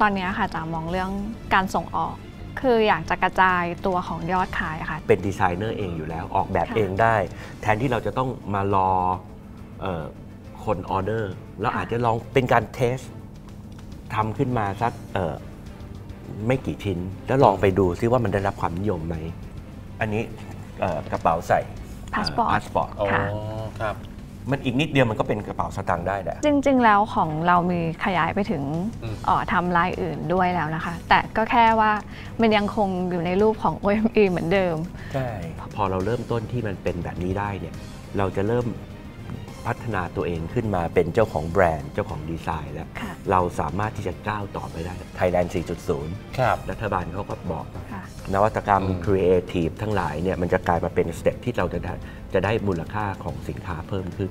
ตอนเนี้ยค่ะจะมองเรื่องการส่งออก คืออยากจะกระจายตัวของยอดขายอะค่ะ เป็นดีไซเนอร์เองอยู่แล้วออกแบบค่ะเองได้ แทนที่เราจะต้องมารอเออคนออเดอร์แล้วค่ะอาจจะลองเป็นการ test ทำขึ้นมาสักเออไม่กี่ชิ้น แล้วลองไปดูซิว่ามันได้รับความนิยมไหม อันนี้เอ่อกระเป๋าใส่พาสปอร์ต พาสปอร์ตอ๋อค่ะครับ มันอีกนิดเดียวมันก็เป็นกระเป๋าสตางค์ได้แหละ จริง ๆ แล้วของเรามีขยายไปถึงอืม เอ่อทำลายอื่นด้วยแล้วนะคะ แต่ก็แค่ว่ามันยังคงอยู่ในรูปของ OEM เหมือนเดิม ใช่ พอเราเริ่มต้นที่มันเป็นแบบนี้ได้เนี่ย เราจะเริ่มพัฒนาตัวเองขึ้นมาเป็นเจ้าของแบรนด์เจ้าของดีไซน์แล้ว ค่ะ เราสามารถที่จะก้าวต่อไปได้ Thailand 4.0 ครับ รัฐบาลเขาก็บอกค่ะ นวัตกรรมอืมครีเอทีฟทั้งหลายเนี่ยมันจะกลายมาเป็น step ที่เราจะได้จะได้มูลค่าของสินค้าเพิ่มขึ้น